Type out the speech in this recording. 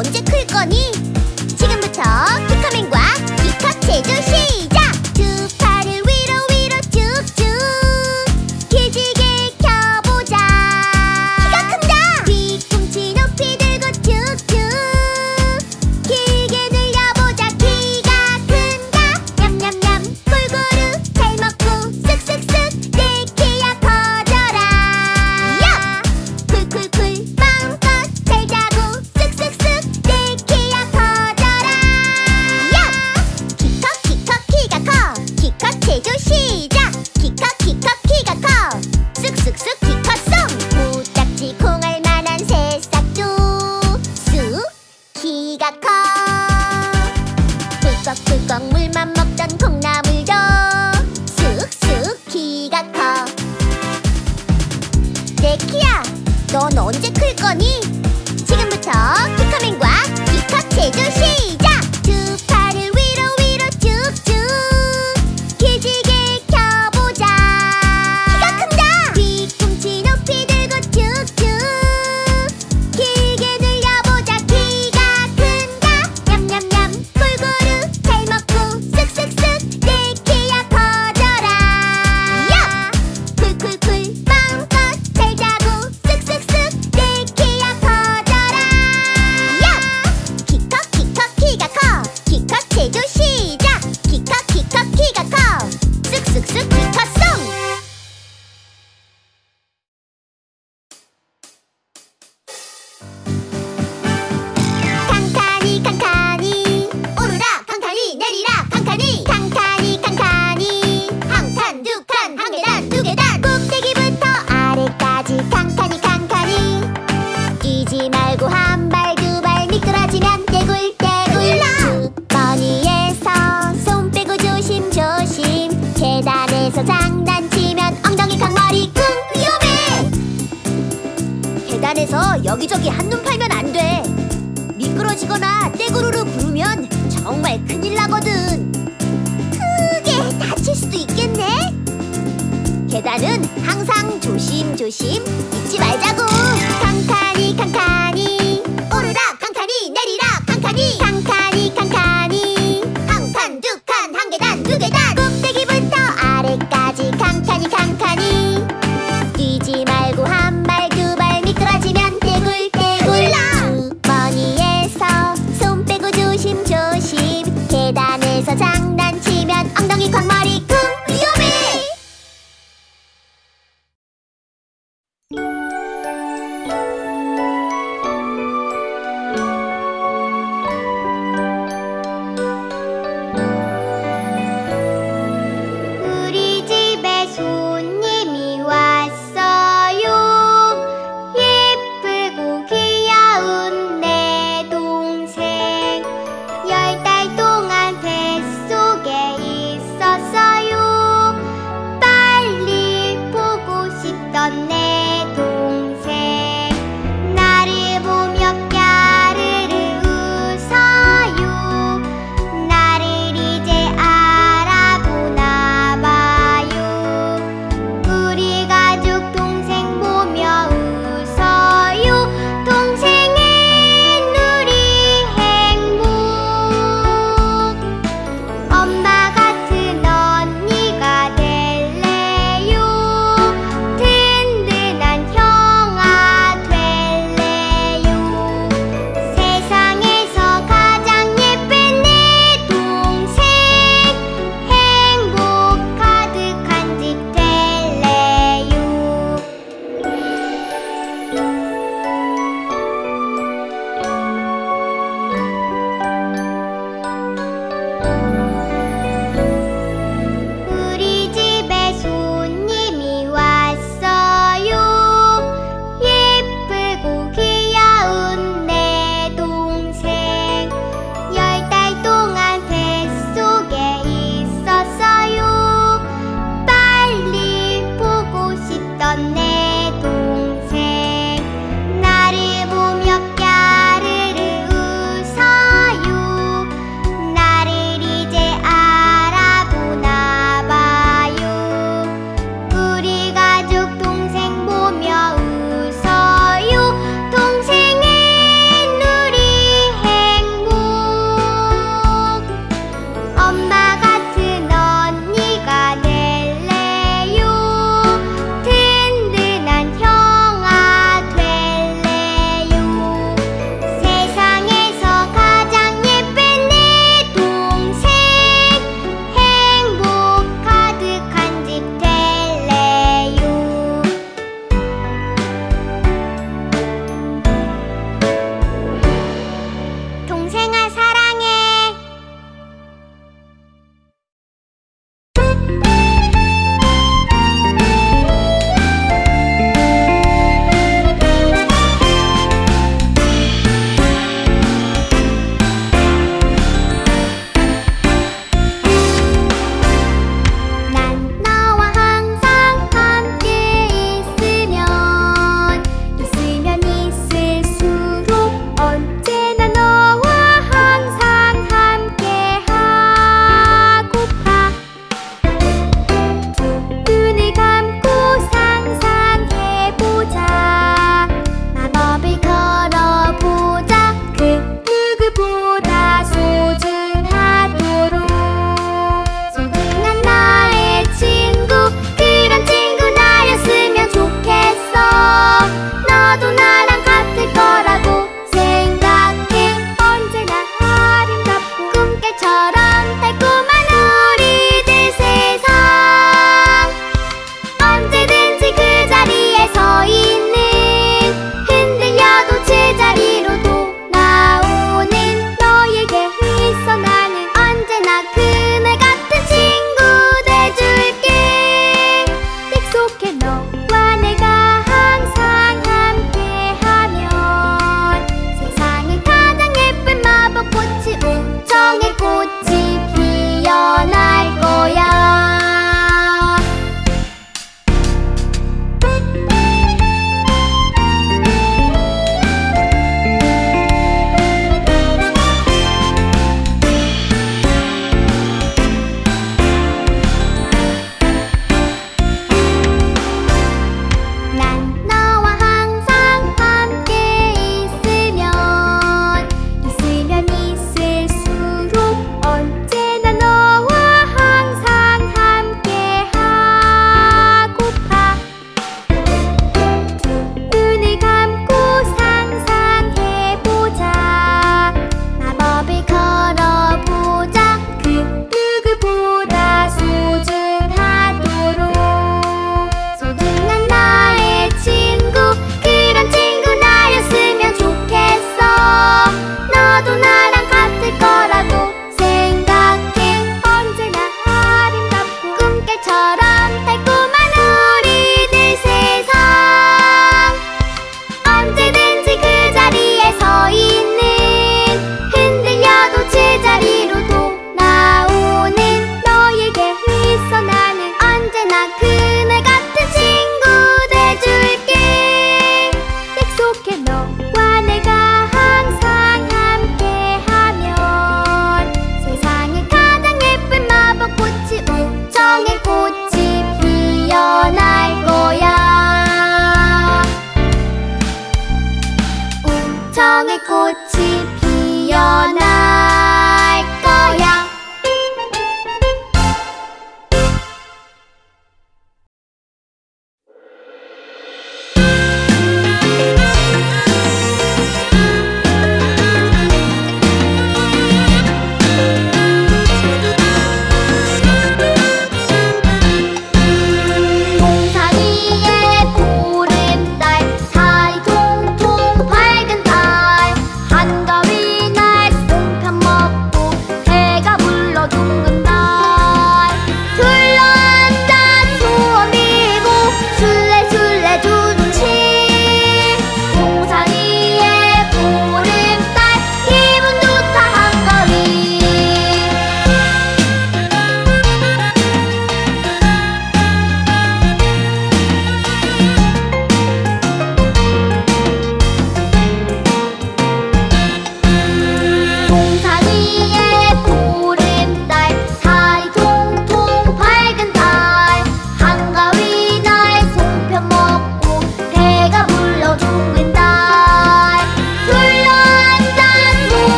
언제 클 거니? 지금부터